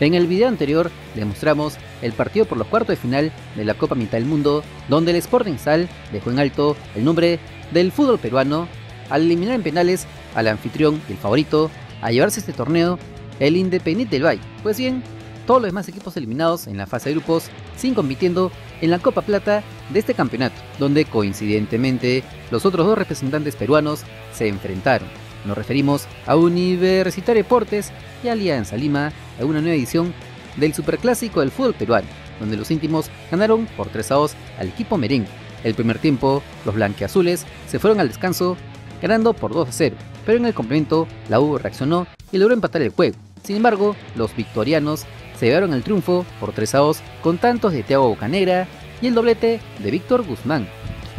En el video anterior demostramos el partido por los cuartos de final de la Copa Mitad del Mundo, donde el Sporting Sal dejó en alto el nombre del fútbol peruano al eliminar en penales al anfitrión y el favorito a llevarse este torneo, el Independiente del Valle. Pues bien, todos los demás equipos eliminados en la fase de grupos siguen compitiendo en la Copa Plata de este campeonato, donde coincidentemente los otros dos representantes peruanos se enfrentaron. Nos referimos a Universitario Deportes y Alianza Lima en una nueva edición del Superclásico del fútbol peruano, donde los íntimos ganaron por 3 a 2 al equipo merengue. El primer tiempo, los blanqueazules se fueron al descanso ganando por 2 a 0, pero en el complemento la U reaccionó y logró empatar el juego. Sin embargo, los victorianos se llevaron el triunfo por 3 a 2 con tantos de Thiago Bocanegra y el doblete de Víctor Guzmán.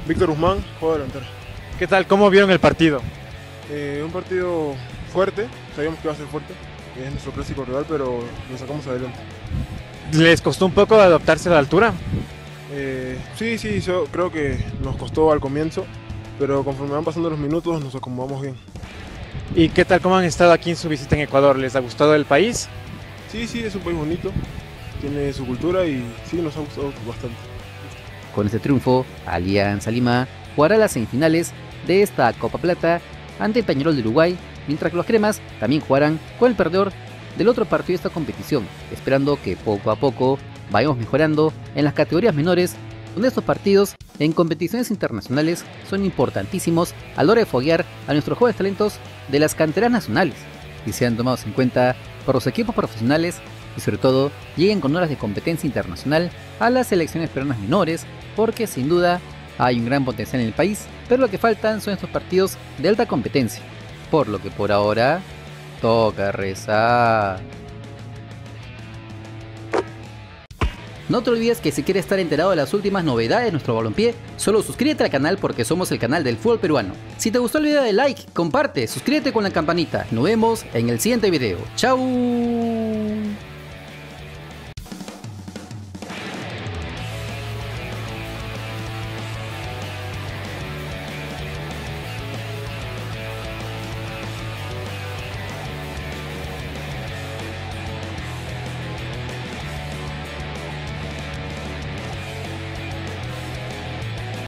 Víctor Guzmán, juego delantero. ¿Qué tal? ¿Cómo vieron el partido? Eh, un partido fuerte, sabíamos que iba a ser fuerte, es nuestro clásico rival, pero lo sacamos adelante. ¿Les costó un poco adaptarse a la altura? Eh, sí, sí, yo creo que nos costó al comienzo, pero conforme van pasando los minutos nos acomodamos bien. ¿Y qué tal? ¿Cómo han estado aquí en su visita en Ecuador? ¿Les ha gustado el país? Sí, sí, es un país bonito, tiene su cultura y sí, nos ha gustado bastante. Con este triunfo, Alianza Lima jugará las semifinales de esta Copa Plata ante el Peñarol de Uruguay, mientras que los cremas también jugarán con el perdedor del otro partido de esta competición, esperando que poco a poco vayamos mejorando en las categorías menores, donde estos partidos en competiciones internacionales son importantísimos a la hora de foguear a nuestros jóvenes talentos de las canteras nacionales y sean tomados en cuenta por los equipos profesionales y sobre todo lleguen con horas de competencia internacional a las selecciones peruanas menores, porque sin duda hay un gran potencial en el país, pero lo que faltan son estos partidos de alta competencia, por lo que por ahora toca rezar. No te olvides que si quieres estar enterado de las últimas novedades de nuestro balompié, solo suscríbete al canal porque somos el canal del fútbol peruano. Si te gustó el video de like, comparte, suscríbete con la campanita. Nos vemos en el siguiente video. ¡Chao!